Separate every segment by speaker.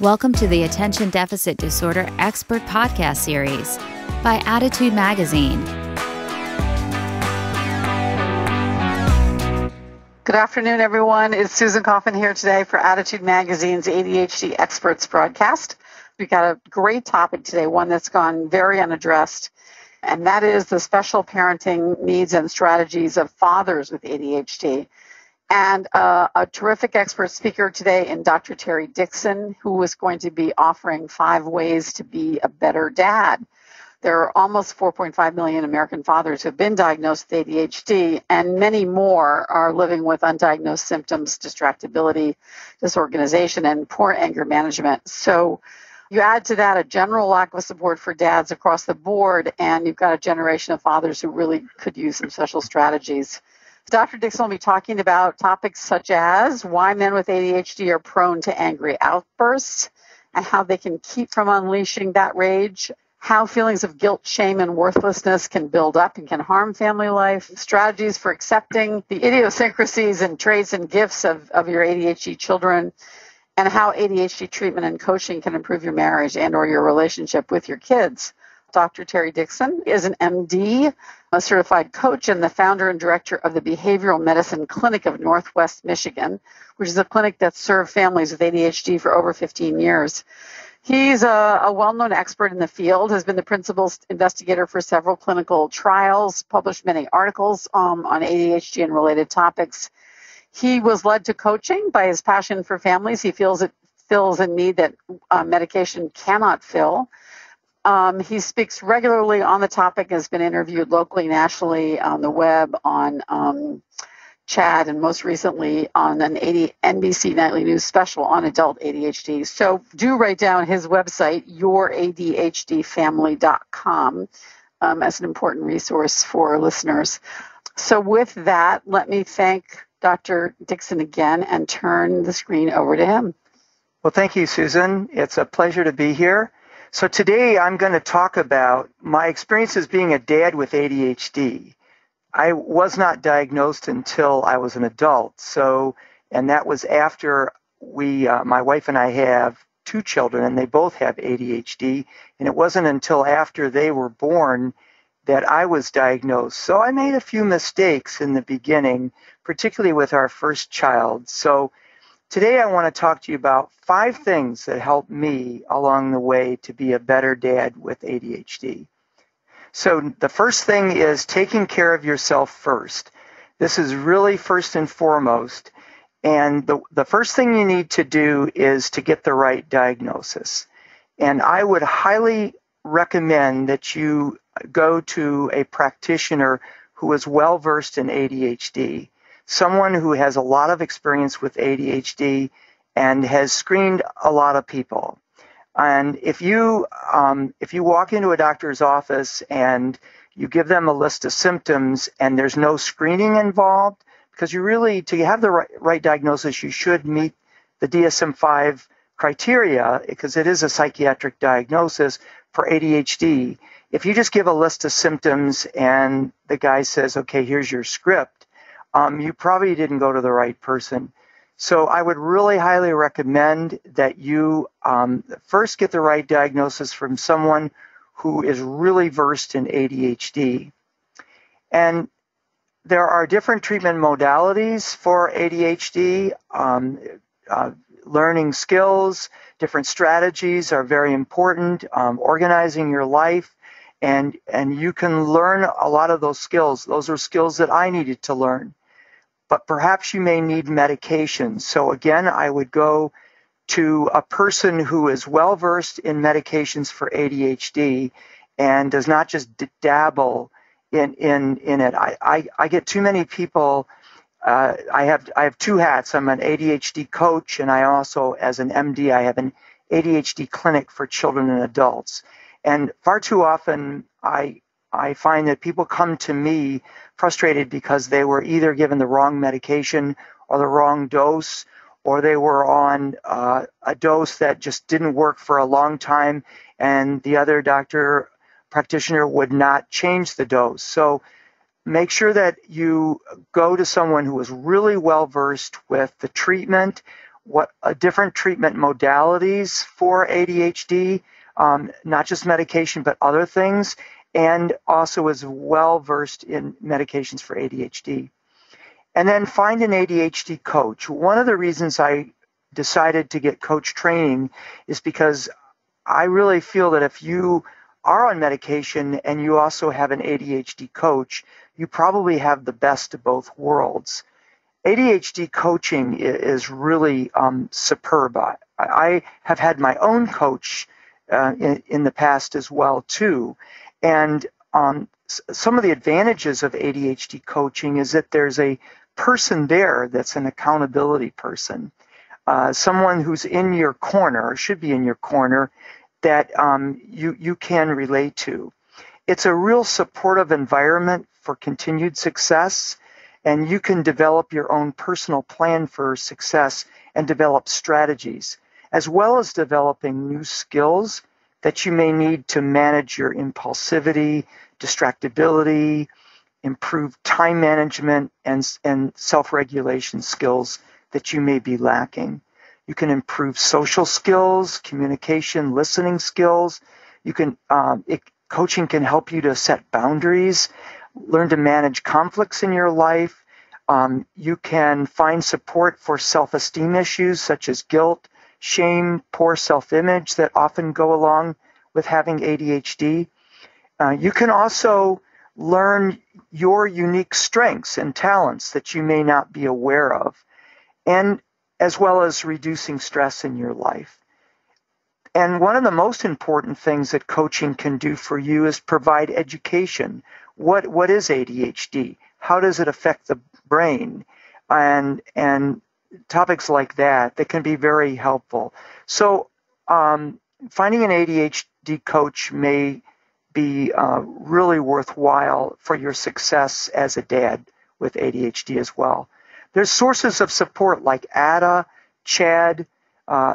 Speaker 1: Welcome to the Attention Deficit Disorder Expert Podcast Series by ADDitude Magazine.
Speaker 2: Good afternoon, everyone. It's Susan Coffin here today for ADDitude Magazine's ADHD Experts broadcast. We've got a great topic today, one that's gone very unaddressed, and that is the special parenting needs and strategies of fathers with ADHD and uh, a terrific expert speaker today in Dr. Terry Dickson, who is going to be offering five ways to be a better dad. There are almost 4.5 million American fathers who have been diagnosed with ADHD, and many more are living with undiagnosed symptoms, distractibility, disorganization, and poor anger management. So, you add to that a general lack of support for dads across the board, and you've got a generation of fathers who really could use some special strategies. Dr. Dickson will be talking about topics such as why men with ADHD are prone to angry outbursts and how they can keep from unleashing that rage, how feelings of guilt, shame, and worthlessness can build up and can harm family life, strategies for accepting the idiosyncrasies and traits and gifts of, of your ADHD children, and how ADHD treatment and coaching can improve your marriage and or your relationship with your kids. Dr. Terry Dickson is an MD, a certified coach, and the founder and director of the Behavioral Medicine Clinic of Northwest Michigan, which is a clinic that served families with ADHD for over 15 years. He's a, a well known expert in the field, has been the principal investigator for several clinical trials, published many articles um, on ADHD and related topics. He was led to coaching by his passion for families. He feels it fills a need that uh, medication cannot fill. Um, he speaks regularly on the topic, has been interviewed locally, nationally, on the web, on um, CHADD, and most recently on an 80 NBC Nightly News special on adult ADHD. So do write down his website, youradhdfamily.com, um, as an important resource for listeners. So with that, let me thank Dr. Dickson again and turn the screen over to him.
Speaker 3: Well, thank you, Susan. It's a pleasure to be here. So today I'm going to talk about my experiences being a dad with ADHD. I was not diagnosed until I was an adult. So, and that was after we, uh, my wife and I have two children and they both have ADHD. And it wasn't until after they were born that I was diagnosed. So I made a few mistakes in the beginning, particularly with our first child. So Today, I want to talk to you about five things that helped me along the way to be a better dad with ADHD. So, the first thing is taking care of yourself first. This is really first and foremost. And the, the first thing you need to do is to get the right diagnosis. And I would highly recommend that you go to a practitioner who is well versed in ADHD someone who has a lot of experience with ADHD and has screened a lot of people. And if you um, if you walk into a doctor's office and you give them a list of symptoms and there's no screening involved, because you really to have the right, right diagnosis, you should meet the DSM-5 criteria because it is a psychiatric diagnosis for ADHD. If you just give a list of symptoms and the guy says, "Okay, here's your script," um, you probably didn't go to the right person. So I would really highly recommend that you um, first get the right diagnosis from someone who is really versed in ADHD. And there are different treatment modalities for ADHD. Um, uh, learning skills, different strategies are very important. Um, organizing your life, and and you can learn a lot of those skills. Those are skills that I needed to learn but perhaps you may need medication. So again, I would go to a person who is well versed in medications for ADHD and does not just dabble in in in it. I I, I get too many people. Uh, I have I have two hats. I'm an ADHD coach, and I also, as an MD, I have an ADHD clinic for children and adults. And far too often, I I find that people come to me frustrated because they were either given the wrong medication or the wrong dose, or they were on uh, a dose that just didn't work for a long time, and the other doctor practitioner would not change the dose. So make sure that you go to someone who is really well versed with the treatment what uh, different treatment modalities for ADHD, um, not just medication, but other things, and also is well versed in medications for ADHD. And then find an ADHD coach. One of the reasons I decided to get coach training is because I really feel that if you are on medication and you also have an ADHD coach, you probably have the best of both worlds. ADHD coaching is really um, superb. I, have had my own coach uh, in, in, the past as well too, and um, some of the advantages of ADHD coaching is that there's a person there that's an accountability person, uh, someone who's in your corner, or should be in your corner, that um, you you can relate to. It's a real supportive environment for continued success, and you can develop your own personal plan for success and develop strategies, as well as developing new skills that you may need to manage your impulsivity, distractibility, improve time management, and, and self regulation skills that you may be lacking. You can improve social skills, communication, listening skills. You can um, it, coaching can help you to set boundaries, learn to manage conflicts in your life. Um, you can find support for self-esteem issues such as guilt, shame, poor self-image that often go along with having ADHD. Uh, you can also learn your unique strengths and talents that you may not be aware of, and as well as reducing stress in your life. And one of the most important things that coaching can do for you is provide education. What what is ADHD? How does it affect the brain? And and topics like that that can be very helpful. So um, finding an ADHD coach may be uh, really worthwhile for your success as a dad with ADHD as well. There's sources of support like ADDA, CHADD, uh,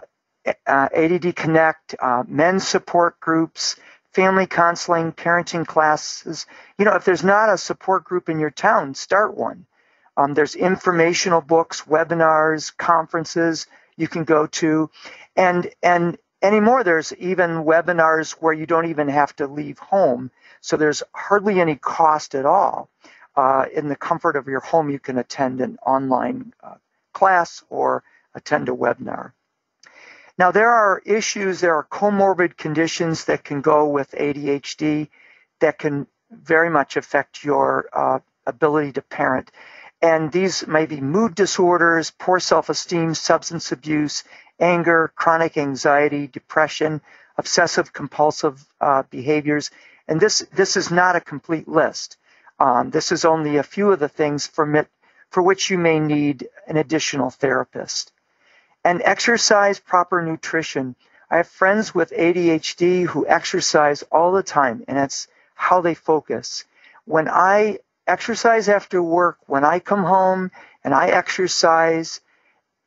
Speaker 3: uh, ADD Connect, uh, men's support groups, family counseling, parenting classes. You know, if there's not a support group in your town, start one. Um, there's informational books, webinars, conferences you can go to, and and anymore there's even webinars where you don't even have to leave home, so there's hardly any cost at all uh, in the comfort of your home, you can attend an online uh, class or attend a webinar. Now, there are issues, there are comorbid conditions that can go with ADHD that can very much affect your uh, ability to parent. And these may be mood disorders, poor self esteem, substance abuse, anger, chronic anxiety, depression, obsessive compulsive uh, behaviors. And this, this is not a complete list. Um, this is only a few of the things for, for which you may need an additional therapist. And exercise, proper nutrition. I have friends with ADHD who exercise all the time, and it's how they focus. When I exercise after work, when I come home and I exercise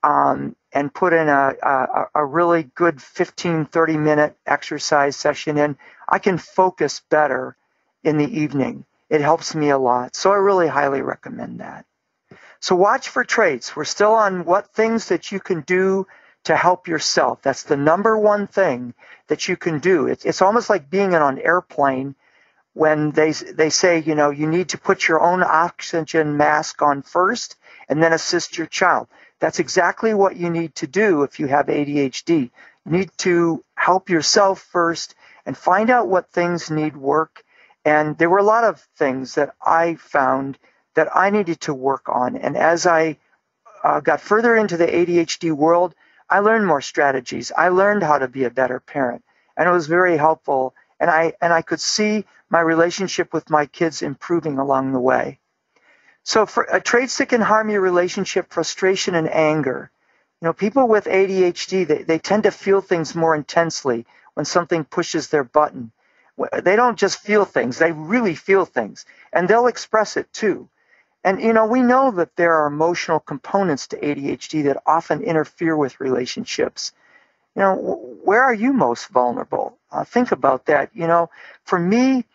Speaker 3: um, and put in a, a, a really good 15, 30 minute exercise session in, I can focus better in the evening. It helps me a lot. So I really highly recommend that. So watch for traits. We're still on what things that you can do to help yourself. That's the number one thing that you can do. It's, it's almost like being on an airplane when they, they say, you know, you need to put your own oxygen mask on first and then assist your child. That's exactly what you need to do if you have ADHD. You need to help yourself first and find out what things need work and there were a lot of things that I found that I needed to work on. And as I uh, got further into the ADHD world, I learned more strategies. I learned how to be a better parent, and it was very helpful. And I and I could see my relationship with my kids improving along the way. So, for uh, traits that can harm your relationship: frustration and anger. You know, people with ADHD they, they tend to feel things more intensely when something pushes their button. They don't just feel things, they really feel things. And they'll express it too. And, you know, we know that there are emotional components to ADHD that often interfere with relationships. You know, where are you most vulnerable? Uh, think about that. You know, for me,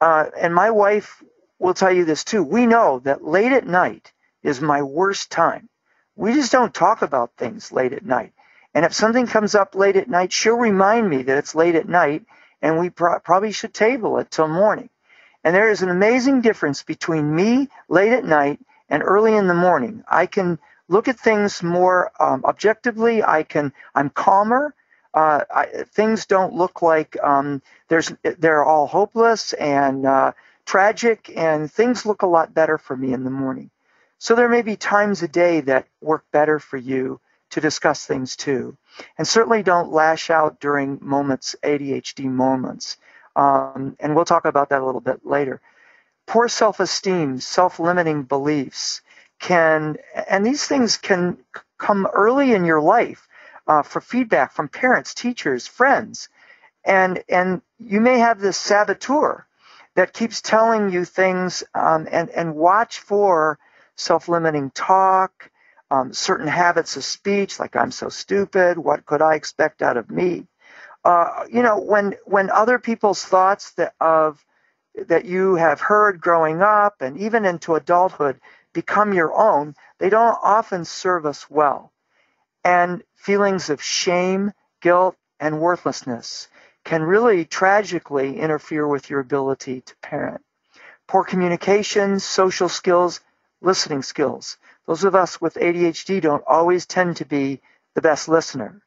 Speaker 3: uh, and my wife will tell you this too, we know that late at night is my worst time. we just don't talk about things late at night. And if something comes up late at night, she'll remind me that it's late at night and we pro- probably should table it till morning. And there is an amazing difference between me late at night and early in the morning. I can look at things more um, objectively. I can. I'm calmer. Uh, I, things don't look like um, there's they're all hopeless and uh, tragic, and things look a lot better for me in the morning. So there may be times a day that work better for you to discuss things too. And certainly don't lash out during moments, ADHD moments. Um, and we'll talk about that a little bit later. Poor self esteem, self limiting beliefs can, and these things can come early in your life uh, for feedback from parents, teachers, friends. And, and you may have this saboteur that keeps telling you things um, and, and watch for self limiting talk, um, certain habits of speech, like I'm so stupid, what could I expect out of me? Uh, you know, when when other people's thoughts that of that you have heard growing up and even into adulthood become your own, they don't often serve us well. And feelings of shame, guilt, and worthlessness can really tragically interfere with your ability to parent. Poor communication, social skills, listening skills. Those of us with ADHD don't always tend to be the best listener.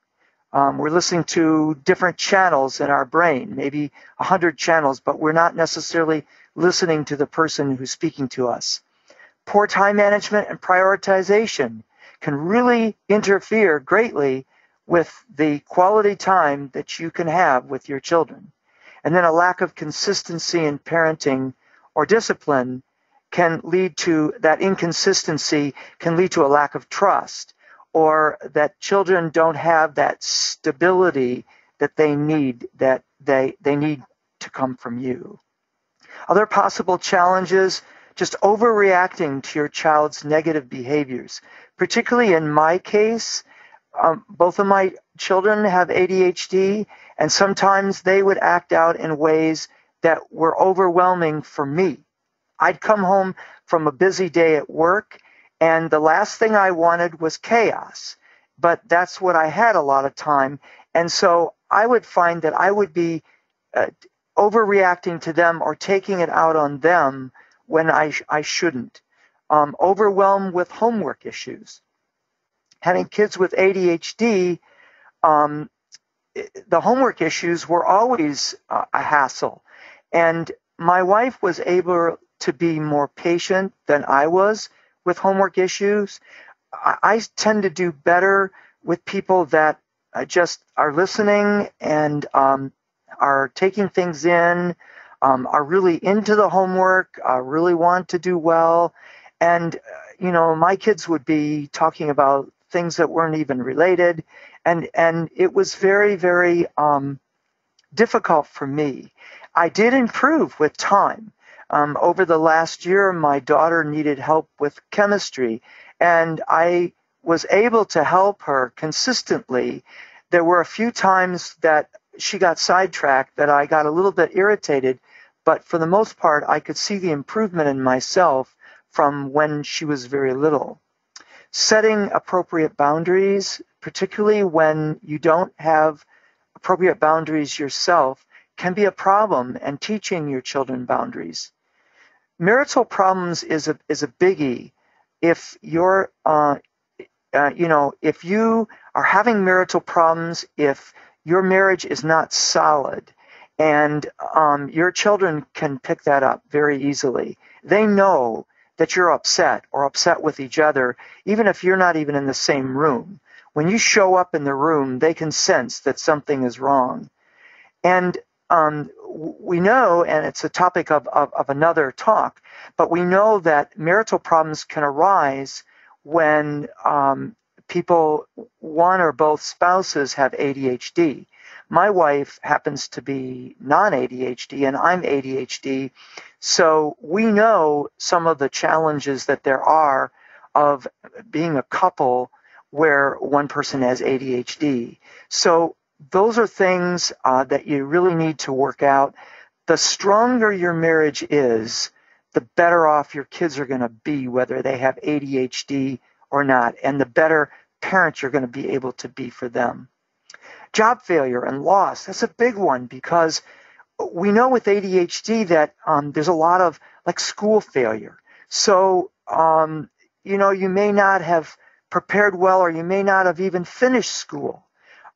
Speaker 3: Um, we're listening to different channels in our brain, maybe 100 channels, but we're not necessarily listening to the person who's speaking to us. Poor time management and prioritization can really interfere greatly with the quality time that you can have with your children. And then a lack of consistency in parenting or discipline can lead to that inconsistency can lead to a lack of trust or that children don't have that stability that they need that they they need to come from you other possible challenges just overreacting to your child's negative behaviors particularly in my case um, both of my children have adhd and sometimes they would act out in ways that were overwhelming for me I'd come home from a busy day at work, and the last thing I wanted was chaos. But that's what I had a lot of time. And so I would find that I would be uh, overreacting to them or taking it out on them when I, I shouldn't. Um, overwhelmed with homework issues. Having kids with ADHD, um, the homework issues were always uh, a hassle. And my wife was able to be more patient than I was with homework issues. I, I tend to do better with people that just are listening and um, are taking things in, um, are really into the homework, uh, really want to do well. And, uh, you know, my kids would be talking about things that weren't even related. And, and it was very, very um, difficult for me. I did improve with time. Um, over the last year, my daughter needed help with chemistry, and I was able to help her consistently. There were a few times that she got sidetracked that I got a little bit irritated, but for the most part, I could see the improvement in myself from when she was very little. Setting appropriate boundaries, particularly when you don't have appropriate boundaries yourself, can be a problem, and teaching your children boundaries marital problems is a is a biggie. If you're, uh, uh, you know, if you are having marital problems, if your marriage is not solid, and um, your children can pick that up very easily. They know that you're upset or upset with each other, even if you're not even in the same room. When you show up in the room, they can sense that something is wrong. And um, we know, and it's a topic of, of, of another talk, but we know that marital problems can arise when um, people, one or both spouses, have ADHD. My wife happens to be non ADHD, and I'm ADHD. So we know some of the challenges that there are of being a couple where one person has ADHD. So those are things uh, that you really need to work out. The stronger your marriage is, the better off your kids are going to be, whether they have ADHD or not, and the better parent you're going to be able to be for them. Job failure and loss, that's a big one because we know with ADHD that um, there's a lot of like school failure. So, um, you know, you may not have prepared well or you may not have even finished school.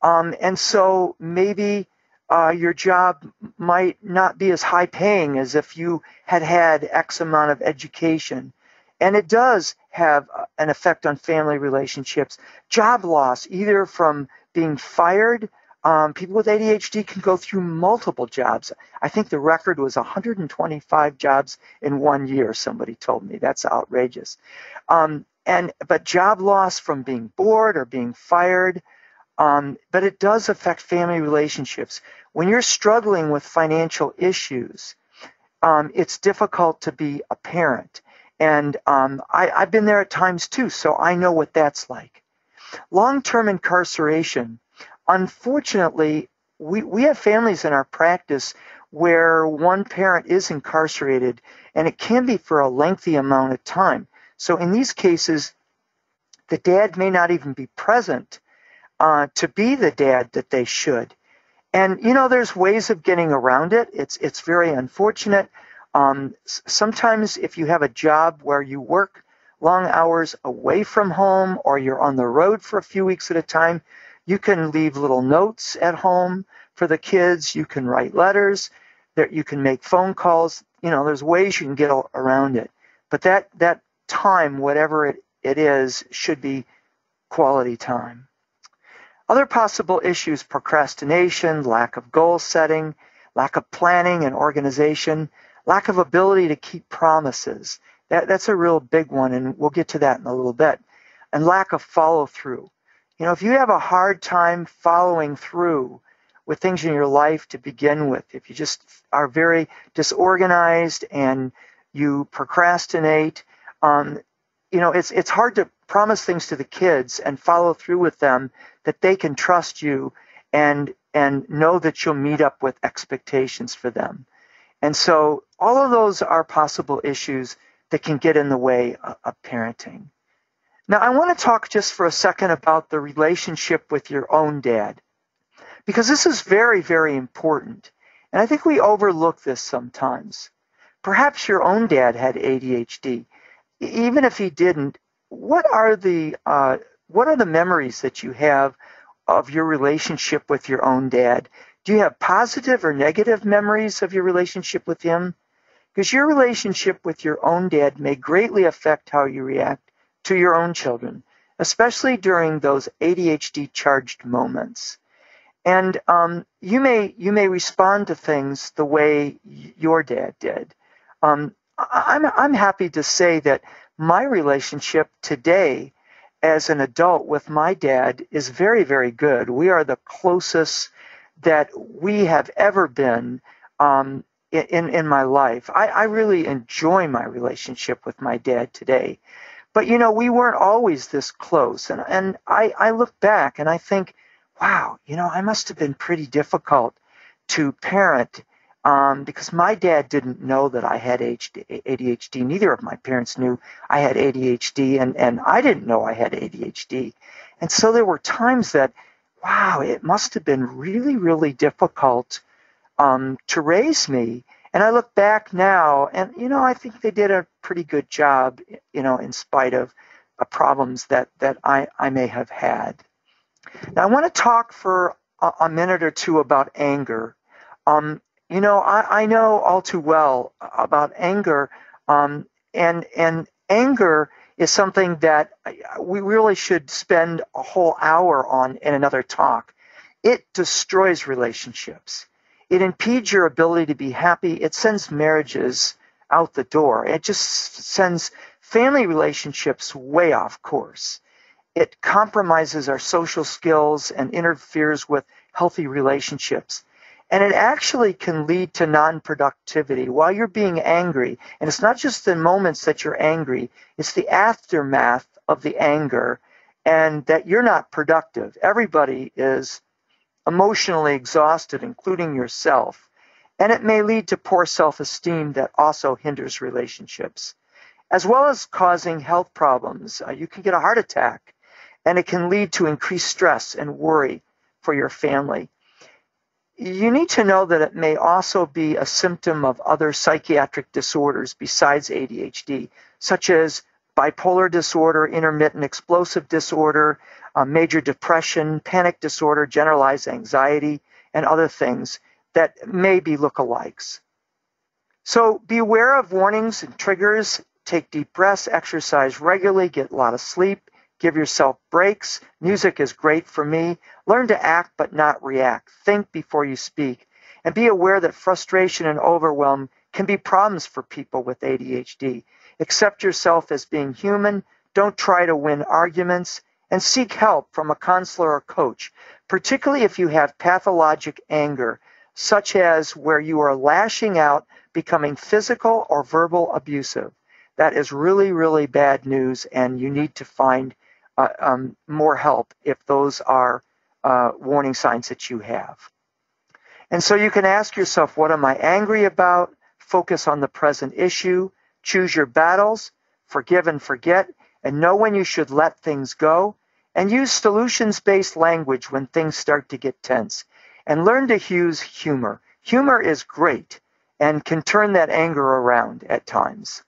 Speaker 3: Um, and so maybe uh, your job might not be as high paying as if you had had X amount of education. And it does have an effect on family relationships. Job loss, either from being fired, um, people with ADHD can go through multiple jobs. I think the record was 125 jobs in one year, somebody told me. That's outrageous. Um, and But job loss from being bored or being fired, um, but it does affect family relationships. When you're struggling with financial issues, um, it's difficult to be a parent. And um, I, I've been there at times too, so I know what that's like. Long term incarceration, unfortunately, we, we have families in our practice where one parent is incarcerated, and it can be for a lengthy amount of time. So in these cases, the dad may not even be present uh, to be the dad that they should. And you know, there's ways of getting around it. It's it's very unfortunate. Um, sometimes, if you have a job where you work long hours away from home, or you're on the road for a few weeks at a time, you can leave little notes at home for the kids. You can write letters. There, you can make phone calls. You know, there's ways you can get around it. But that that time, whatever it, it is, should be quality time. Other possible issues procrastination, lack of goal setting, lack of planning and organization, lack of ability to keep promises. That, that's a real big one, and we'll get to that in a little bit. And lack of follow through. You know, if you have a hard time following through with things in your life to begin with, if you just are very disorganized and you procrastinate, um, you know, it's it's hard to promise things to the kids and follow through with them that they can trust you and and know that you'll meet up with expectations for them. And so all of those are possible issues that can get in the way of parenting. Now, I want to talk just for a second about the relationship with your own dad, because this is very, very important. And I think we overlook this sometimes. Perhaps your own dad had ADHD. Even if he didn't, what are the uh, what are the memories that you have of your relationship with your own dad? Do you have positive or negative memories of your relationship with him? Because your relationship with your own dad may greatly affect how you react to your own children, especially during those ADHD charged moments. And um, you may you may respond to things the way your dad did. Um, I'm I'm happy to say that my relationship today as an adult with my dad is very, very good. We are the closest that we have ever been um, in, in my life. I, I really enjoy my relationship with my dad today. But, you know, we weren't always this close. And, and I, I look back and I think, wow, you know, I must have been pretty difficult to parent um, because my dad didn't know that I had ADHD. Neither of my parents knew I had ADHD, and, and I didn't know I had ADHD. And so there were times that, wow, it must have been really, really difficult um, to raise me. And I look back now, and you know, I think they did a pretty good job, you know, in spite of uh, problems that that I, I may have had. Now, I want to talk for a, a minute or two about anger. Um, you know, I, I know all too well about anger, um, and and anger is something that we really should spend a whole hour on in another talk. It destroys relationships. It impedes your ability to be happy. It sends marriages out the door. It just sends family relationships way off course. It compromises our social skills and interferes with healthy relationships. And it actually can lead to non productivity while you're being angry. And it's not just the moments that you're angry, it's the aftermath of the anger and that you're not productive. Everybody is emotionally exhausted, including yourself. And it may lead to poor self esteem that also hinders relationships. as well as causing health problems. Uh, you can get a heart attack, and it can lead to increased stress and worry for your family. You need to know that it may also be a symptom of other psychiatric disorders besides ADHD, such as bipolar disorder, intermittent explosive disorder, uh, major depression, panic disorder, generalized anxiety, and other things that may be lookalikes. So be aware of warnings and triggers. Take deep breaths, exercise regularly, get a lot of sleep, give yourself breaks. Music is great for me. Learn to act but not react. Think before you speak. And be aware that frustration and overwhelm can be problems for people with ADHD. Accept yourself as being human. Don't try to win arguments. And seek help from a counselor or coach, particularly if you have pathologic anger, such as where you are lashing out, becoming physical or verbal abusive. That is really, really bad news, and you need to find uh, um, more help if those are uh, warning signs that you have. And so you can ask yourself, what am I angry about? Focus on the present issue. Choose your battles. Forgive and forget. And know when you should let things go. And use solutions based language when things start to get tense. And learn to use humor. Humor is great and can turn that anger around at times.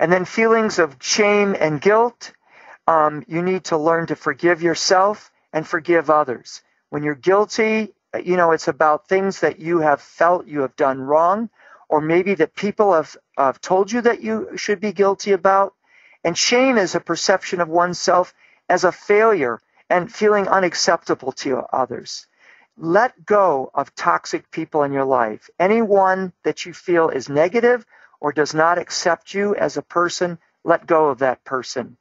Speaker 3: And then feelings of shame and guilt. Um, you need to learn to forgive yourself and forgive others. When you're guilty, you know, it's about things that you have felt you have done wrong, or maybe that people have, have told you that you should be guilty about. And shame is a perception of oneself as a failure and feeling unacceptable to others. Let go of toxic people in your life. Anyone that you feel is negative or does not accept you as a person, let go of that person.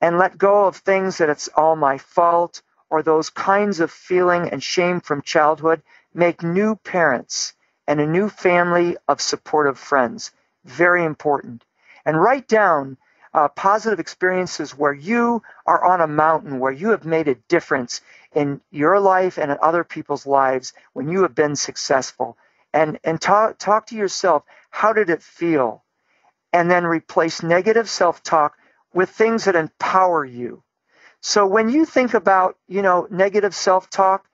Speaker 3: And let go of things that it's all my fault or those kinds of feeling and shame from childhood, make new parents and a new family of supportive friends. Very important. And write down uh, positive experiences where you are on a mountain, where you have made a difference in your life and in other people's lives when you have been successful. And, and talk, talk to yourself, how did it feel? And then replace negative self talk with things that empower you so when you think about, you know, negative self-talk,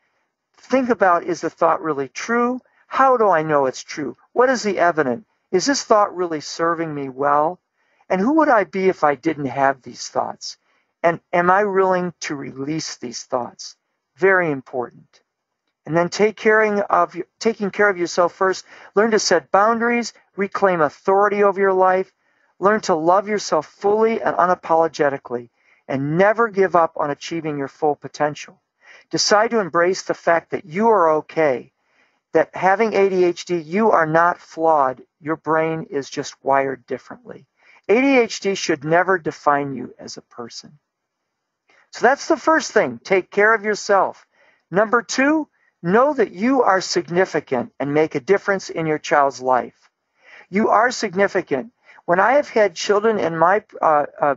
Speaker 3: think about is the thought really true? How do I know it's true? What is the evidence? Is this thought really serving me well? And who would I be if I didn't have these thoughts? And am I willing to release these thoughts? Very important. And then take caring of taking care of yourself first. Learn to set boundaries, reclaim authority over your life, learn to love yourself fully and unapologetically and never give up on achieving your full potential. Decide to embrace the fact that you are okay, that having ADHD, you are not flawed. Your brain is just wired differently. ADHD should never define you as a person. So that's the first thing. Take care of yourself. Number two, know that you are significant and make a difference in your child's life. You are significant. When I have had children in my uh, uh,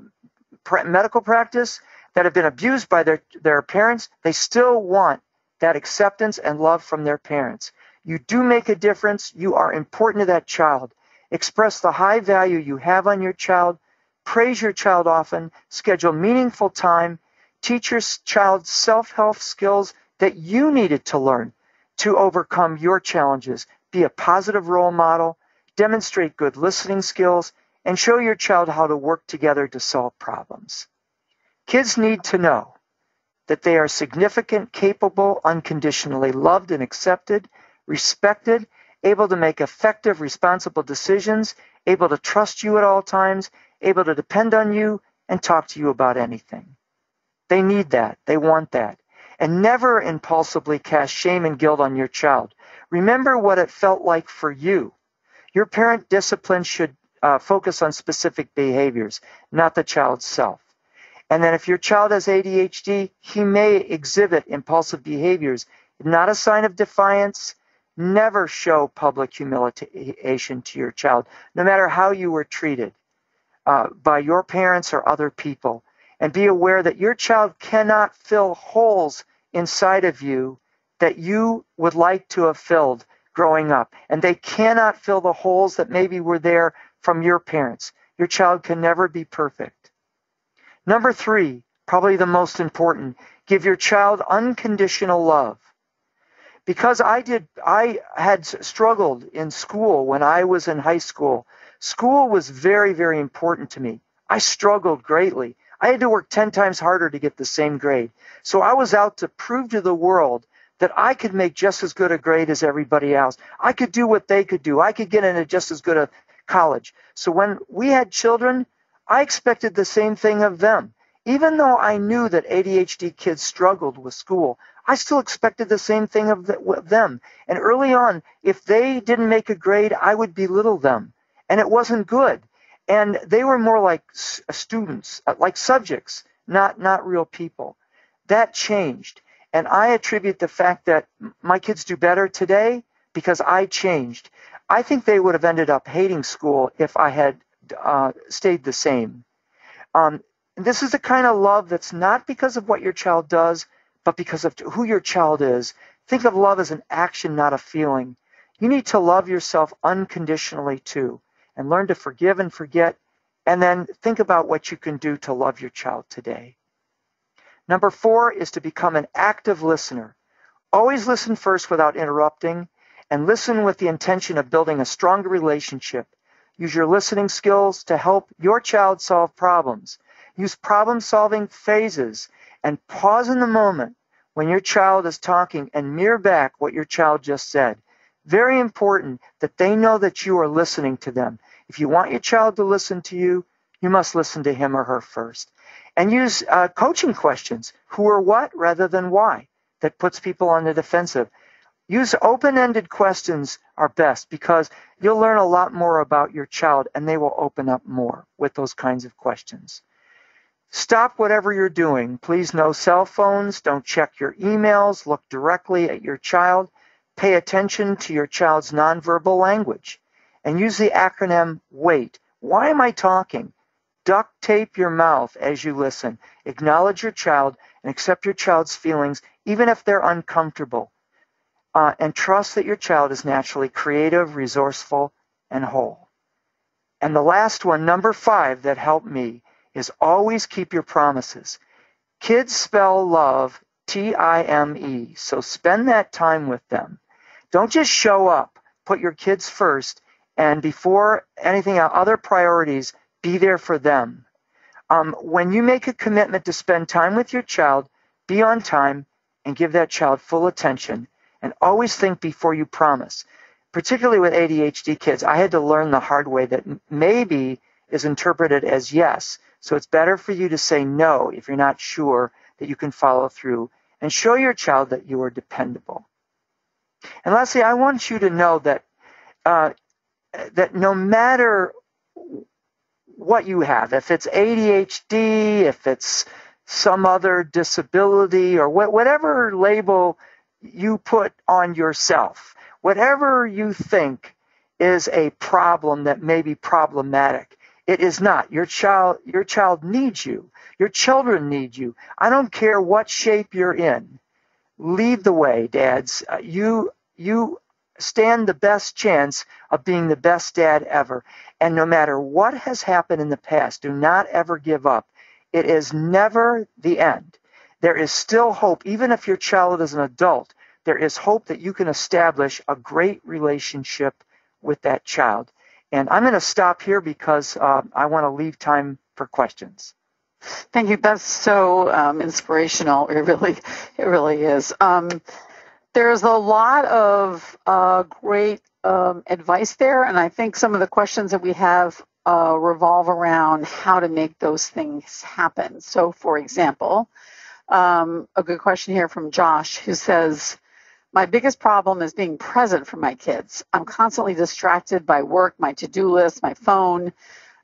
Speaker 3: medical practice that have been abused by their, their parents, they still want that acceptance and love from their parents. You do make a difference. You are important to that child. Express the high value you have on your child. Praise your child often. Schedule meaningful time. Teach your child self help skills that you needed to learn to overcome your challenges. Be a positive role model. Demonstrate good listening skills and show your child how to work together to solve problems. Kids need to know that they are significant, capable, unconditionally loved and accepted, respected, able to make effective, responsible decisions, able to trust you at all times, able to depend on you, and talk to you about anything. They need that. They want that. And never impulsively cast shame and guilt on your child. Remember what it felt like for you. Your parent discipline should uh, focus on specific behaviors, not the child's self. And then if your child has ADHD, he may exhibit impulsive behaviors. Not a sign of defiance. Never show public humiliation to your child, no matter how you were treated uh, by your parents or other people. And be aware that your child cannot fill holes inside of you that you would like to have filled growing up. And they cannot fill the holes that maybe were there from your parents. Your child can never be perfect. Number three, probably the most important, give your child unconditional love. Because I did, I had struggled in school when I was in high school. School was very, very important to me. I struggled greatly. I had to work 10 times harder to get the same grade. So I was out to prove to the world that I could make just as good a grade as everybody else. I could do what they could do. I could get into just as good a college. So when we had children, I expected the same thing of them. Even though I knew that ADHD kids struggled with school, I still expected the same thing of them. And early on, if they didn't make a grade, I would belittle them. And it wasn't good. And they were more like students, uh, like subjects, not, not real people. That changed. And I attribute the fact that my kids do better today because I changed. I think they would have ended up hating school if I had uh, stayed the same. Um, this is the kind of love that's not because of what your child does, but because of who your child is. Think of love as an action, not a feeling. You need to love yourself unconditionally too, and learn to forgive and forget, and then think about what you can do to love your child today. Number four is to become an active listener. Always listen first without interrupting and listen with the intention of building a stronger relationship. Use your listening skills to help your child solve problems. Use problem solving phases and pause in the moment when your child is talking and mirror back what your child just said. Very important that they know that you are listening to them. If you want your child to listen to you, you must listen to him or her first. And use uh, coaching questions who or what rather than why that puts people on the defensive. Use open-ended questions are best because you'll learn a lot more about your child and they will open up more with those kinds of questions. Stop whatever you're doing. Please no cell phones. Don't check your emails. Look directly at your child. Pay attention to your child's nonverbal language and use the acronym WAIT. Why am I talking? Duct tape your mouth as you listen. Acknowledge your child and accept your child's feelings even if they're uncomfortable uh, and trust that your child is naturally creative, resourceful, and whole. And the last one, number five, that helped me is always keep your promises. Kids spell love T I M E, so spend that time with them. Don't just show up, put your kids first, and before anything else, other priorities, be there for them. Um, when you make a commitment to spend time with your child, be on time and give that child full attention and always think before you promise. Particularly with ADHD kids, I had to learn the hard way that maybe is interpreted as yes. So it's better for you to say no if you're not sure that you can follow through and show your child that you are dependable. And lastly, I want you to know that uh, that no matter what you have, if it's ADHD, if it's some other disability, or wh- whatever label you put on yourself. Whatever you think is a problem that may be problematic, it is not. Your child, your child needs you. Your children need you. I don't care what shape you're in. Lead the way, dads. Uh, you, you stand the best chance of being the best dad ever. And no matter what has happened in the past, do not ever give up. It is never the end there is still hope. Even if your child is an adult, there is hope that you can establish a great relationship with that child. And I'm going to stop here because uh, I want to leave time for questions.
Speaker 2: Thank you. That's so um, inspirational. It really, it really is. Um, there's a lot of uh, great um, advice there, and I think some of the questions that we have uh, revolve around how to make those things happen. So, for example, um, a good question here from Josh who says, my biggest problem is being present for my kids. I'm constantly distracted by work, my to do list, my phone,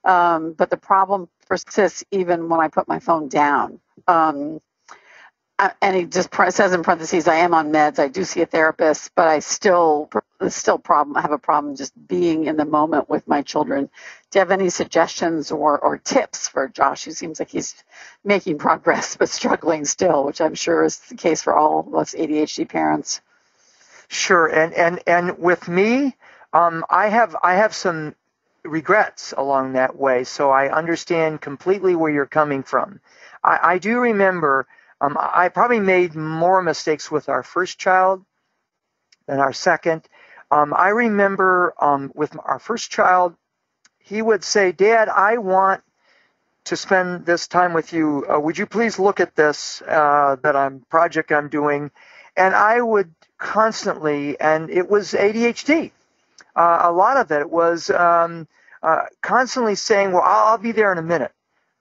Speaker 2: um, but the problem persists even when I put my phone down. Um, and he just says in parentheses, I am on meds. I do see a therapist, but I still still problem. I have a problem just being in the moment with my children. Do you have any suggestions or, or tips for Josh, who seems like he's making progress but struggling still, which I'm sure is the case for all of us ADHD parents?
Speaker 3: Sure, and and and with me, um, I have I have some regrets along that way. So I understand completely where you're coming from. I, I do remember um, I probably made more mistakes with our first child than our second. Um, I remember um, with our first child, he would say, Dad, I want to spend this time with you. Uh, would you please look at this uh, that I'm project I'm doing? And I would constantly, and it was ADHD. Uh, a lot of it was um, uh, constantly saying, "Well, I'll, I'll, be there in a minute.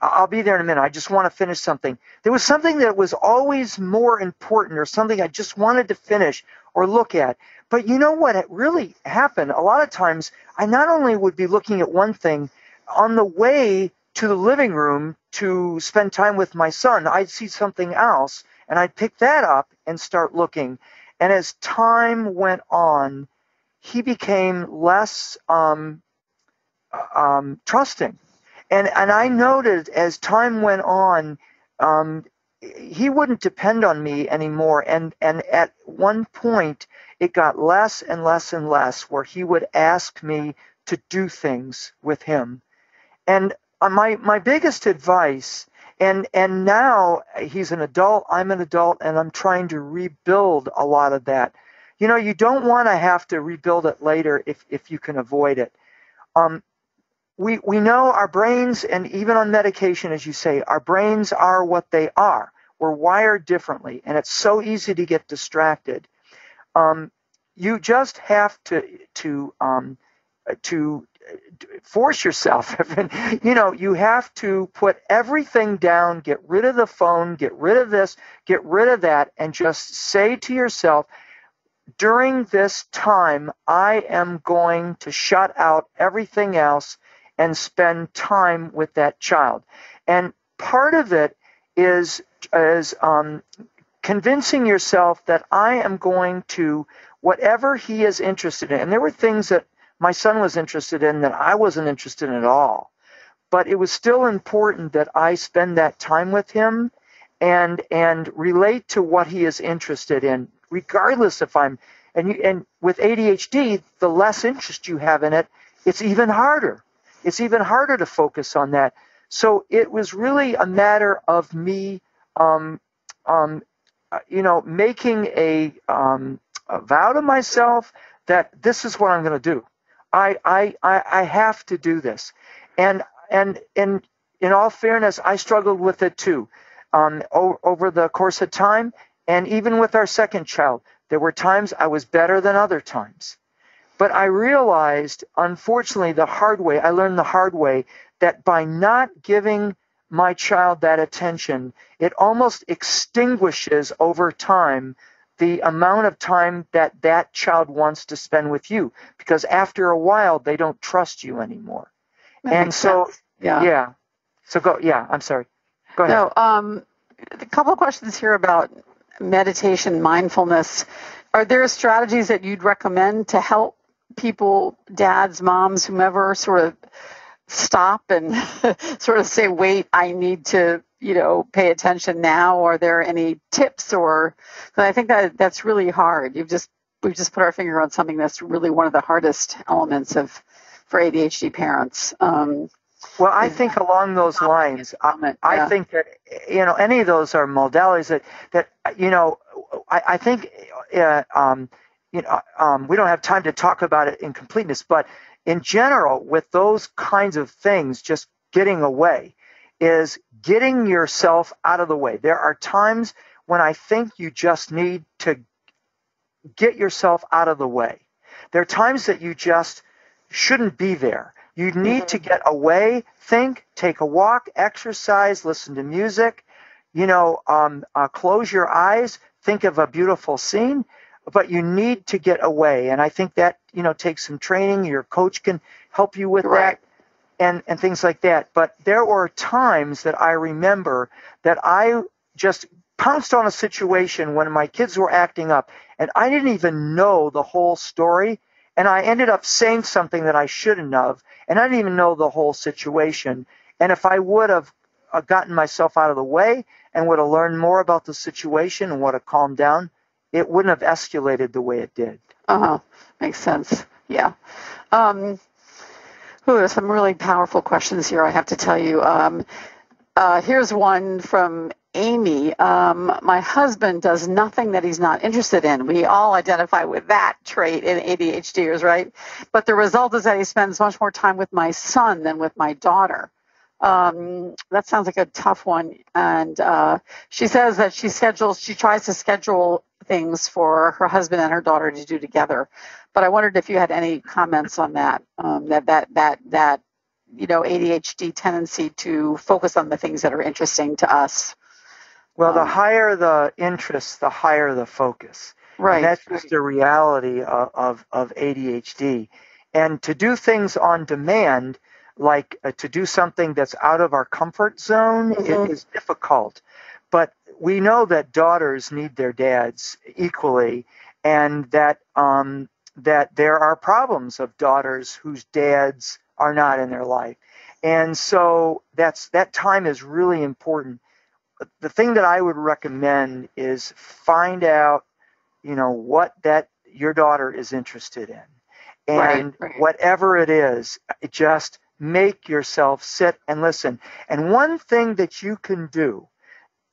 Speaker 3: I'll be there in a minute. I just want to finish something." There was something that was always more important, or something I just wanted to finish or look at. But you know what? It really happened. A lot of times, I not only would be looking at one thing on the way to the living room to spend time with my son, I'd see something else and I'd pick that up and start looking. And as time went on, he became less um, um, trusting. And, and I noted as time went on, um, he wouldn't depend on me anymore. And, and at one point, it got less and less and less where he would ask me to do things with him. And my my biggest advice and and now he's an adult i'm an adult and i'm trying to rebuild a lot of that. You know you don't want to have to rebuild it later if if you can avoid it. Um, we we know our brains and even on medication as you say our brains are what they are. We're wired differently and it's so easy to get distracted. Um, you just have to to um, to force yourself. you know, you have to put everything down, get rid of the phone, get rid of this, get rid of that, and just say to yourself, during this time, I am going to shut out everything else and spend time with that child. And part of it is is um, convincing yourself that I am going to whatever he is interested in. And there were things that my son was interested in that I wasn't interested in at all. But it was still important that I spend that time with him and and relate to what he is interested in, regardless if I'm and you, and with ADHD, the less interest you have in it, it's even harder. It's even harder to focus on that. So it was really a matter of me, um, um, you know, making a, um, a vow to myself that this is what I'm going to do. I, I, I, have to do this. And, and in, in all fairness, I struggled with it too. Um, o- over the course of time, and even with our second child, there were times I was better than other times. But I realized, unfortunately, the hard way, I learned the hard way, that by not giving my child that attention, it almost extinguishes over time the amount of time that that child wants to spend with you because after a while they don't trust you anymore.
Speaker 2: That
Speaker 3: and so
Speaker 2: sense. yeah.
Speaker 3: yeah. So go yeah i'm sorry. Go ahead.
Speaker 2: No um a couple of questions here about meditation mindfulness. Are there strategies that you'd recommend to help people dads moms whomever sort of stop and sort of say wait i need to you know, pay attention now? Are there any tips or, I think that that's really hard. You've just, we've just put our finger on something that's really one of the hardest elements of, for ADHD parents. Um,
Speaker 3: well, I think along those lines, I, I think that you know any of those are modalities that that you know I, I think uh, um, you know um, we don't have time to talk about it in completeness, but in general, with those kinds of things, just getting away is getting yourself out of the way. There are times when I think you just need to get yourself out of the way. There are times that you just shouldn't be there. You need mm-hmm. to get away, think, take a walk, exercise, listen to music, you know, um, uh, close your eyes, think of a beautiful scene, but you need to get away. And I think that, you know, takes some training. Your coach can help you with right. that and, and things like that. But there were times that I remember that I just pounced on a situation when my kids were acting up and I didn't even know the whole story. And I ended up saying something that I shouldn't have. And I didn't even know the whole situation. And if I would have uh, gotten myself out of the way and would have learned more about the situation and would have calmed down, it wouldn't have escalated the way it did.
Speaker 2: Uh huh. Makes sense. Yeah. Um, Ooh, there's some really powerful questions here, I have to tell you. Um, uh, here's one from Amy. Um, my husband does nothing that he's not interested in. We all identify with that trait in ADHDers, right? But the result is that he spends much more time with my son than with my daughter. Um, that sounds like a tough one. And uh, she says that she schedules, she tries to schedule things for her husband and her daughter to do together. But I wondered if you had any comments on that. Um, that that that that you know ADHD tendency to focus on the things that are interesting to us.
Speaker 3: Well, the um, higher the interest, the higher the focus.
Speaker 2: Right.
Speaker 3: And that's just a reality of, of, of ADHD. And to do things on demand, like uh, to do something that's out of our comfort zone, mm-hmm. is difficult. But we know that daughters need their dads equally, and that um, that there are problems of daughters whose dads are not in their life, and so that's that time is really important. The thing that I would recommend is find out, you know, what that your daughter is interested in, and right, right. whatever it is, just make yourself sit and listen. And one thing that you can do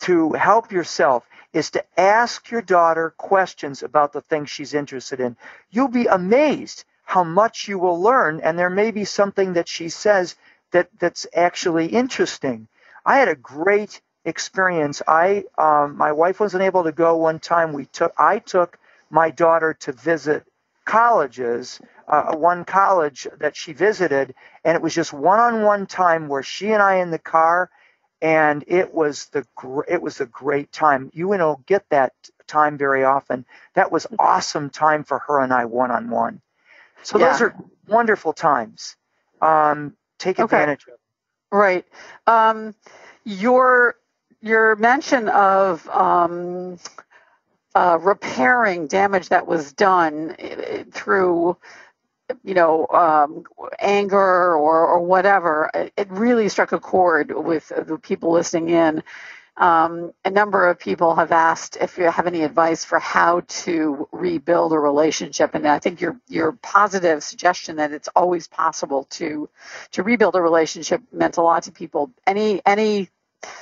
Speaker 3: to help yourself is to ask your daughter questions about the things she's interested in. You'll be amazed how much you will learn, and there may be something that she says that, that's actually interesting. I had a great experience. I um, my wife wasn't able to go one time. We took I took my daughter to visit colleges, uh, one college that she visited, and it was just one-on-one time where she and I in the car and it was the gr- it was a great time. You don't get that time very often. That was awesome time for her and I one on one. So yeah. those are wonderful times. Um, take advantage okay. of.
Speaker 2: Right. Um, your your mention of um, uh, repairing damage that was done eh, through you know, um, anger or, or whatever, it really struck a chord with the people listening in. Um, a number of people have asked if you have any advice for how to rebuild a relationship, and I think your your positive suggestion that it's always possible to to rebuild a relationship meant a lot to people. Any any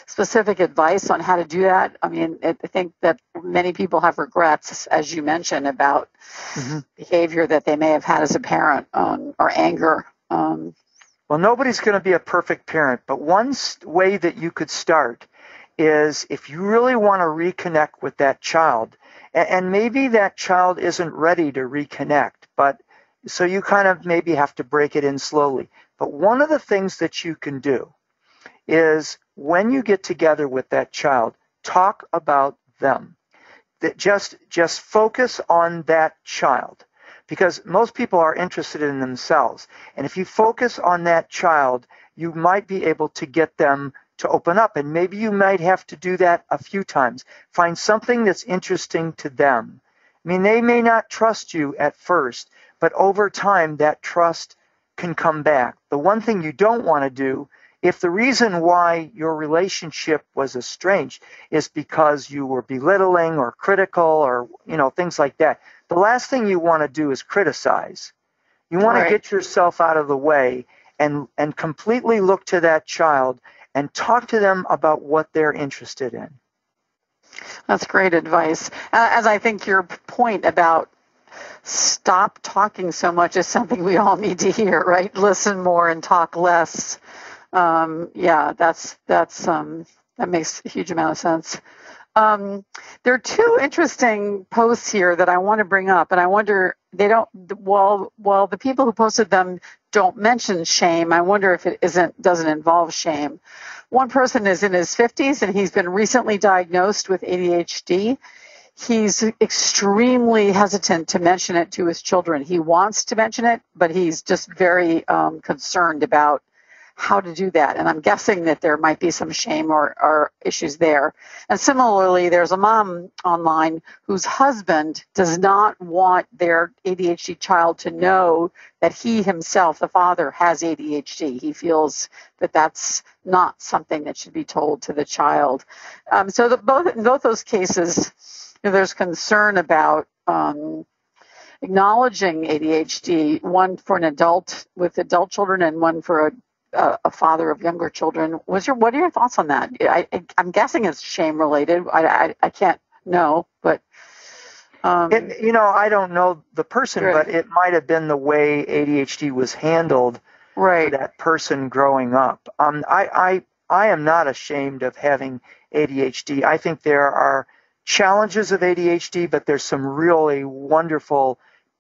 Speaker 2: specific advice on how to do that? I mean, I think that many people have regrets, as you mentioned, about mm-hmm. behavior that they may have had as a parent um, or anger. Um,
Speaker 3: well, nobody's going to be a perfect parent, but one way that you could start is if you really want to reconnect with that child, and, and maybe that child isn't ready to reconnect, but so you kind of maybe have to break it in slowly. But one of the things that you can do is when you get together with that child, talk about them. That just just focus on that child because most people are interested in themselves. And if you focus on that child, you might be able to get them to open up. And maybe you might have to do that a few times. Find something that's interesting to them. I mean, they may not trust you at first, but over time, that trust can come back. The one thing you don't want to do if the reason why your relationship was estranged is because you were belittling or critical or you know things like that the last thing you want to do is criticize. You want right. to get yourself out of the way and and completely look to that child and talk to them about what they're interested in.
Speaker 2: That's great advice. Uh, as i think your point about stop talking so much is something we all need to hear right? Listen more and talk less um, yeah, that's that's um, that makes a huge amount of sense. Um, there are two interesting posts here that I want to bring up, and I wonder they don't. Well, well, the people who posted them don't mention shame. I wonder if it isn't doesn't involve shame. One person is in his 50s and he's been recently diagnosed with ADHD. He's extremely hesitant to mention it to his children. He wants to mention it, but he's just very um, concerned about how to do that. And I'm guessing that there might be some shame or, or issues there. And similarly, there's a mom online whose husband does not want their ADHD child to know that he himself, the father, has ADHD. He feels that that's not something that should be told to the child. Um, so the, both in both those cases, you know, there's concern about um, acknowledging ADHD, one for an adult with adult children and one for a a, a, father of younger children. Was your what are your thoughts on that? I, am guessing it's shame related. I, I, I can't know, but
Speaker 3: um, it, you know, I don't know the person, right. but it might have been the way ADHD was handled
Speaker 2: right.
Speaker 3: for that person growing up. Um, I, I I am not ashamed of having ADHD. I think there are challenges of ADHD, but there's some really wonderful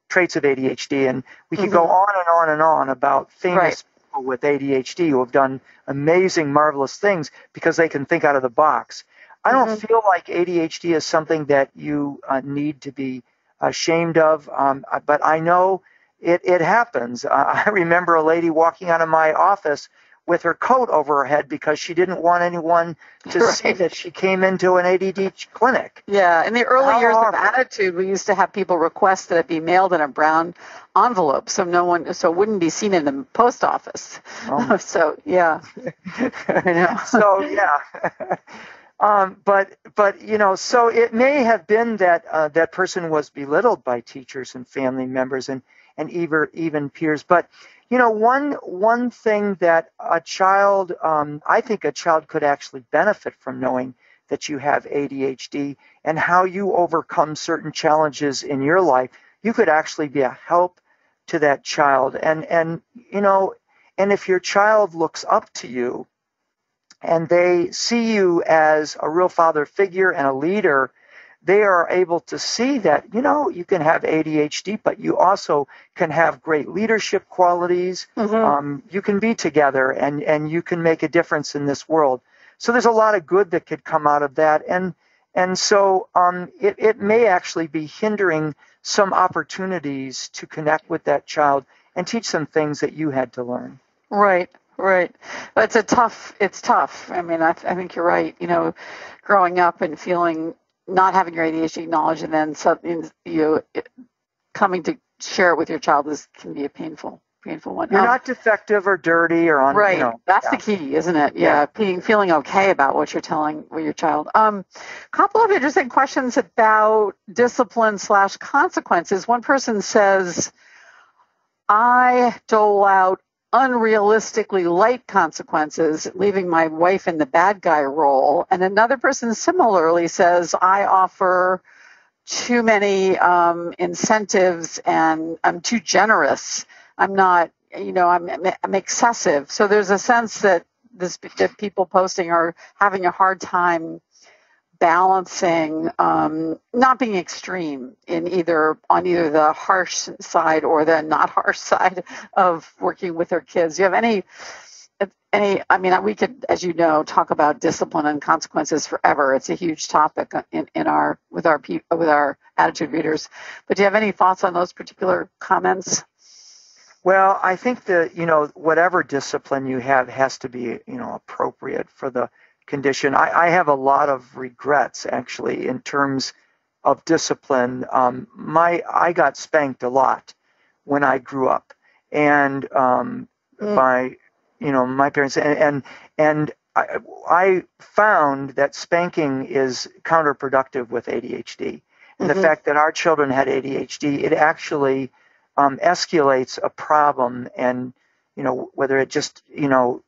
Speaker 3: traits of ADHD, and we can mm-hmm. go on and on and on about famous right people with ADHD who have done amazing, marvelous things because they can think out of the box. I don't mm-hmm. feel like ADHD is something that you uh, need to be ashamed of, um, but I know it, it happens. Uh, I remember a lady walking out of my office with her coat over her head because she didn't want anyone to right. see that she came into an ADD clinic.
Speaker 2: Yeah, in the early How years of ADDitude, we used to have people request that it be mailed in a brown envelope, so no one, so it wouldn't be seen in the post office. Oh. so yeah, I know.
Speaker 3: so yeah. Um, but but you know, so it may have been that uh, that person was belittled by teachers and family members and and even even peers. But you know, one one thing that a child, um, I think a child could actually benefit from knowing that you have ADHD and how you overcome certain challenges in your life. You could actually be a help to that child, and and you know, and if your child looks up to you and they see you as a real father figure and a leader, they are able to see that, you know, you can have ADHD, but you also can have great leadership qualities. Mm-hmm. Um, you can be together and, and you can make a difference in this world. So there's a lot of good that could come out of that. And, and so um, it, it may actually be hindering some opportunities to connect with that child and teach them things that you had to learn.
Speaker 2: Right. Right. It's a tough, it's tough. I mean, I, I think you're right. You know, growing up and feeling not having your ADHD knowledge and then something, you know, coming to share it with your child is can be a painful, painful one.
Speaker 3: You're um, not defective or dirty or on.
Speaker 2: Right.
Speaker 3: You know,
Speaker 2: That's yeah. the key, isn't it? Yeah. yeah. Being feeling okay about what you're telling with your child. Um, couple of interesting questions about discipline slash consequences. One person says, I dole out unrealistically light consequences, leaving my wife in the bad guy role. And another person similarly says, I offer too many um, incentives and I'm too generous. I'm not, you know, I'm, I'm excessive. So there's a sense that this that people posting are having a hard time balancing um, not being extreme in either on either the harsh side or the not harsh side of working with their kids. Do you have any any i mean we could as you know talk about discipline and consequences forever it's a huge topic in, in our with our with our ADDitude readers but do you have any thoughts on those particular comments
Speaker 3: well i think that you know whatever discipline you have has to be you know appropriate for the condition. I, I have a lot of regrets actually in terms of discipline. Um, my I got spanked a lot when I grew up, and um, mm. by you know my parents and and, and I, I, found that spanking is counterproductive with ADHD. And mm-hmm. the fact that our children had ADHD, it actually um, escalates a problem, and you know whether it just you know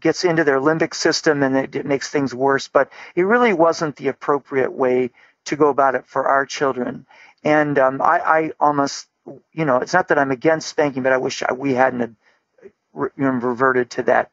Speaker 3: gets into their limbic system and it, it makes things worse. But it really wasn't the appropriate way to go about it for our children. And um, I, I almost, you know, it's not that I'm against spanking, but I wish we hadn't re- reverted to that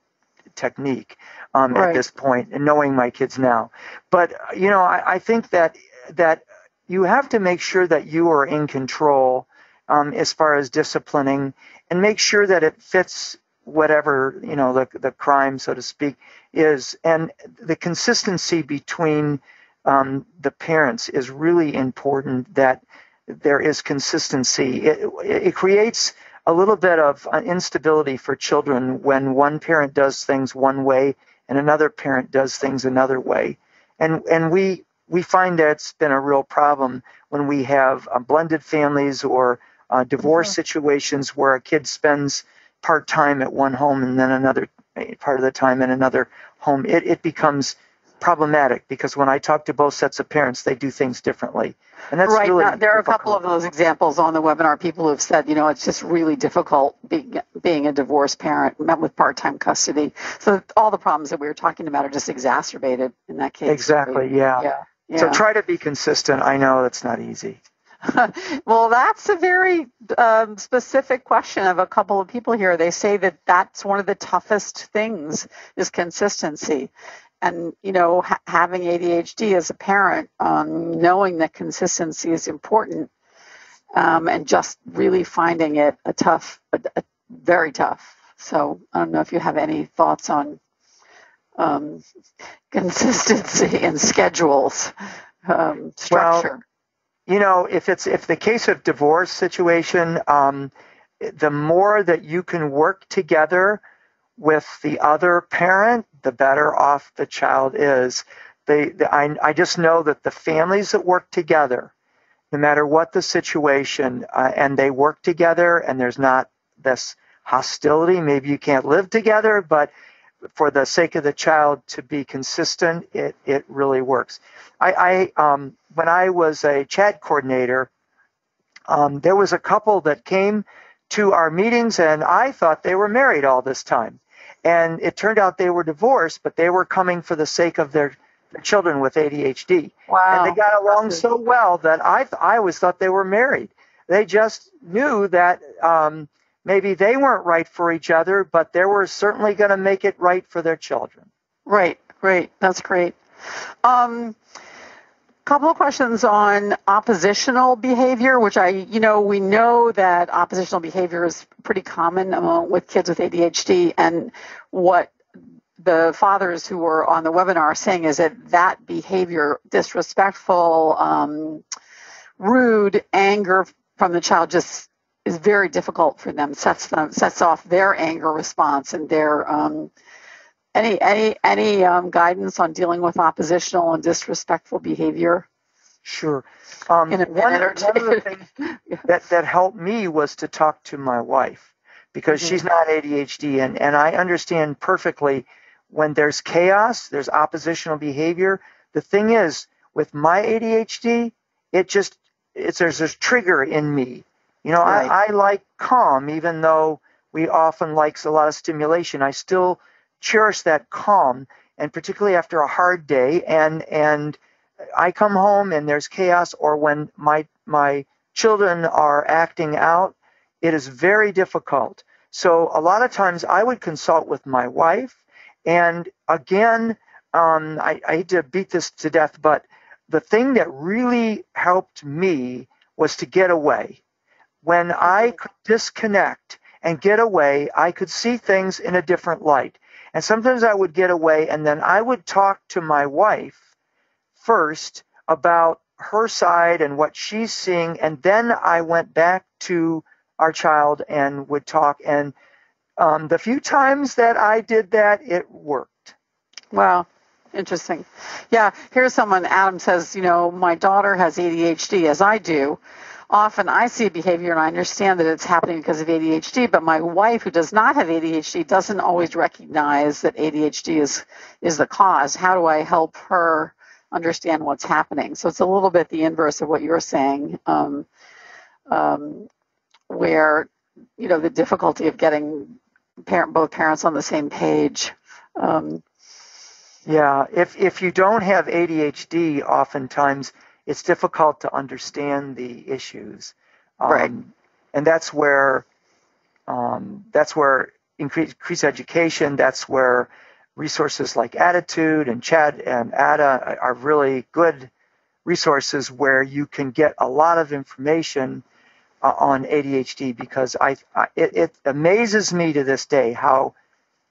Speaker 3: technique um, right. at this point, and knowing my kids now. But you know, I, I think that that you have to make sure that you are in control um, as far as disciplining, and make sure that it fits whatever you know the the crime, so to speak, is, and the consistency between um, the parents is really important. That there is consistency. It, it creates a little bit of instability for children when one parent does things one way and another parent does things another way, and and we we find that's been a real problem when we have uh, blended families or uh, divorce mm-hmm. situations where a kid spends part time at one home and then another part of the time in another home, it, it becomes problematic because when I talk to both sets of parents, they do things differently. And that's
Speaker 2: right.
Speaker 3: really
Speaker 2: Now, there are a couple of those examples on the webinar. People who've said, you know, it's just really difficult being, being a divorced parent met with part-time custody. So all the problems that we were talking about are just exacerbated in that case.
Speaker 3: Exactly, yeah.
Speaker 2: Yeah. yeah.
Speaker 3: So try to be consistent. I know that's not easy.
Speaker 2: well, that's a very um, specific question of a couple of people here. They say that that's one of the toughest things is consistency. And, you know, ha- having ADHD as a parent, um, knowing that consistency is important um, and just really finding it a tough, a, a very tough. So I don't know if you have any thoughts on um, consistency and schedules, um, structure.
Speaker 3: You know, if it's if the case of divorce situation, um, the more that you can work together with the other parent, the better off the child is. They, the, I, I just know that the families that work together, no matter what the situation, uh, and they work together, and there's not this hostility. Maybe you can't live together, but for the sake of the child to be consistent, it, it really works. I, I um, when I was a CHADD coordinator, um, there was a couple that came to our meetings, and I thought they were married all this time. And it turned out they were divorced, but they were coming for the sake of their, their children with ADHD.
Speaker 2: Wow.
Speaker 3: And they got along so well that I, th- I always thought they were married. They just knew that um, maybe they weren't right for each other, but they were certainly going to make it right for their children.
Speaker 2: Right, right. That's great. Um, couple of questions on oppositional behavior, which I, you know, we know that oppositional behavior is pretty common among, with kids with ADHD, and what the fathers who were on the webinar are saying is that that behavior, disrespectful, um, rude, anger from the child, just is very difficult for them. sets them sets off their anger response and their um, any any any um, guidance on dealing with oppositional and disrespectful behavior?
Speaker 3: Sure. Um, one, one of the things that, that helped me was to talk to my wife because
Speaker 2: Mhm.
Speaker 3: she's not ADHD and, and I understand perfectly when there's chaos, there's oppositional behavior. The thing is, with my ADHD, it just it's there's this trigger in me. You know,
Speaker 2: Right.
Speaker 3: I, I like calm, even though we often likes a lot of stimulation. I still cherish that calm, and particularly after a hard day, and and I come home and there's chaos, or when my my children are acting out, it is very difficult. So a lot of times I would consult with my wife, and again, um, I, I hate to beat this to death, but the thing that really helped me was to get away. When I could disconnect and get away, I could see things in a different light. And sometimes I would get away, and then I would talk to my wife first about her side and what she's seeing, and then I went back to our child and would talk. And um, the few times that I did that, it worked.
Speaker 2: Wow, interesting. Yeah, here's someone. Adam says, you know, my daughter has ADHD, as I do. Often I see behavior and I understand that it's happening because of ADHD, but my wife, who does not have ADHD, doesn't always recognize that ADHD is is the cause. How do I help her understand what's happening? So it's a little bit the inverse of what you're saying, um, um, where you know the difficulty of getting parent both parents on the same page. Um,
Speaker 3: Yeah, if if you don't have ADHD, oftentimes it's difficult to understand the issues, um,
Speaker 2: Right.
Speaker 3: And that's where um, that's where increase, increased education. That's where resources like ADDitude and CHADD and ADA are really good resources where you can get a lot of information uh, on ADHD because I, I it, it amazes me to this day how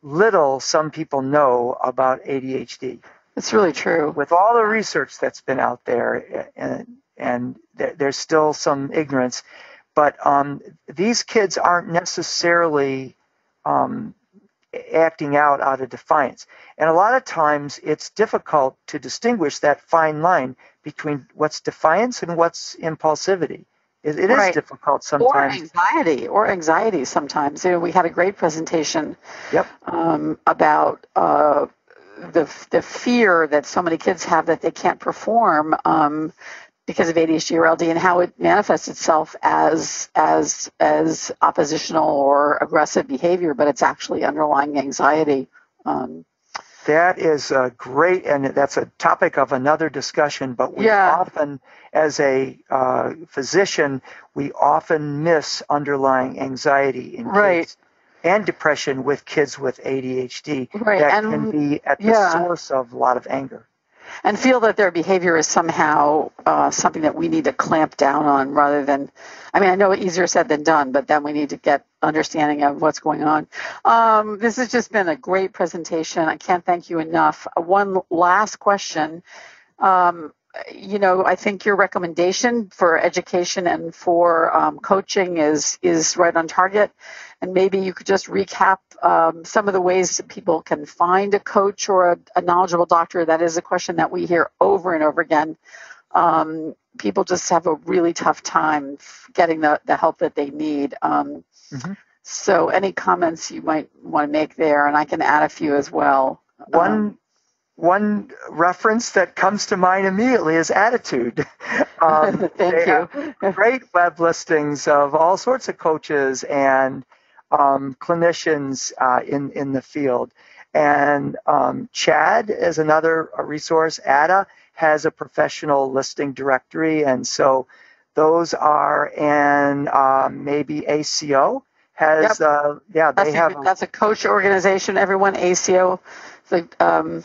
Speaker 3: little some people know about ADHD.
Speaker 2: It's really true.
Speaker 3: With all the research that's been out there, and, and there, there's still some ignorance, but um, these kids aren't necessarily um, acting out out of defiance. And a lot of times it's difficult to distinguish that fine line between what's defiance and what's impulsivity. It, it is
Speaker 2: Right.
Speaker 3: difficult
Speaker 2: Or
Speaker 3: sometimes.
Speaker 2: anxiety, or anxiety sometimes. You know, we had a great presentation
Speaker 3: Yep.
Speaker 2: um, about uh, the the fear that so many kids have that they can't perform um, because of ADHD or LD, and how it manifests itself as as as oppositional or aggressive behavior, but it's actually underlying anxiety. Um,
Speaker 3: that is a great, and that's a topic of another discussion. But we
Speaker 2: Yeah.
Speaker 3: often, as a uh, physician, we often miss underlying anxiety in
Speaker 2: Right.
Speaker 3: kids and depression with kids with ADHD.
Speaker 2: Right,
Speaker 3: That
Speaker 2: and-
Speaker 3: can be at the
Speaker 2: yeah.
Speaker 3: source of a lot of anger.
Speaker 2: and feel that their behavior is somehow uh, something that we need to clamp down on rather than i mean i know easier said than done but then we need to get understanding of what's going on um, this has just been a great presentation i can't thank you enough Uh, one last question um, you know i think your recommendation for education and for um, coaching is is right on target and maybe you could just recap um, some of the ways that people can find a coach or a, a knowledgeable doctor. That is a question that we hear over and over again. Um, people just have a really tough time getting the, the help that they need. Um,
Speaker 3: Mhm.
Speaker 2: So, any comments you might want to make there, and I can add a few as well.
Speaker 3: One
Speaker 2: Um,
Speaker 3: one reference that comes to mind immediately is ADDitude. Um,
Speaker 2: thank
Speaker 3: they
Speaker 2: you.
Speaker 3: have great web listings of all sorts of coaches and um, clinicians uh, in in the field. And um, CHADD is another uh, resource. ADA has a professional listing directory, and so those are and uh, maybe ACO has uh, yeah they
Speaker 2: That's,
Speaker 3: have
Speaker 2: a, that's a coach organization. Everyone, ACO, a, um,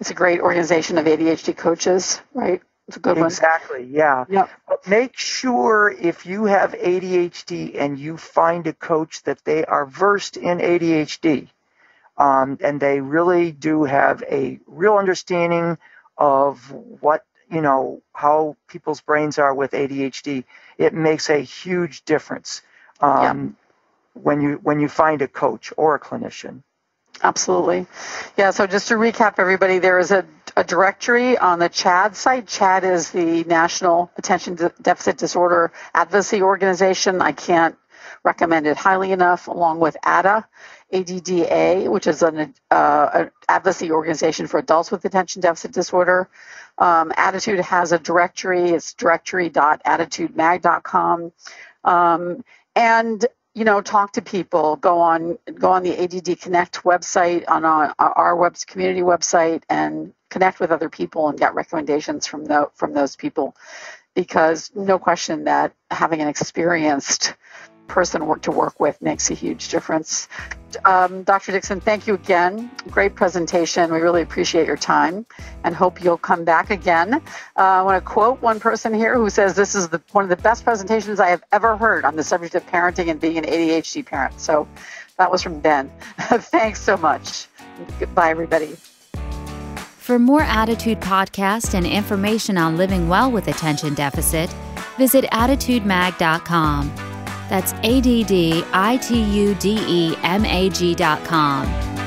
Speaker 2: it's a great organization of ADHD coaches, right? It's a good one.
Speaker 3: exactly yeah.
Speaker 2: Yep.
Speaker 3: But make sure if you have ADHD and you find a coach that they are versed in ADHD um, and they really do have a real understanding of what, you know, how people's brains are with ADHD. It makes a huge difference um, when you when you find a coach or a clinician.
Speaker 2: Absolutely. Yeah, so just to recap, everybody, there is a, a directory on the CHADD site. CHADD is the National Attention De- Deficit Disorder Advocacy Organization. I can't recommend it highly enough, along with ADA, ADDA, which is an, uh, an advocacy organization for adults with attention deficit disorder. Um, ADDitude has a directory. It's directory.additudemag.com. Um, and you know, talk to people. Go on, go on the ADD Connect website on our, our web community website, and connect with other people and get recommendations from the, from those people. Because no question that having an experienced person work to work with makes a huge difference. Um, Dr. Dickson, thank you again. Great presentation. We really appreciate your time and hope you'll come back again. Uh, I want to quote one person here who says this is the, one of the best presentations I have ever heard on the subject of parenting and being an ADHD parent. So that was from Ben. Thanks so much. Goodbye, everybody.
Speaker 1: For more ADDitude Podcast and information on living well with attention deficit, visit additudemag.com. That's A D D I T U D E M A G.com.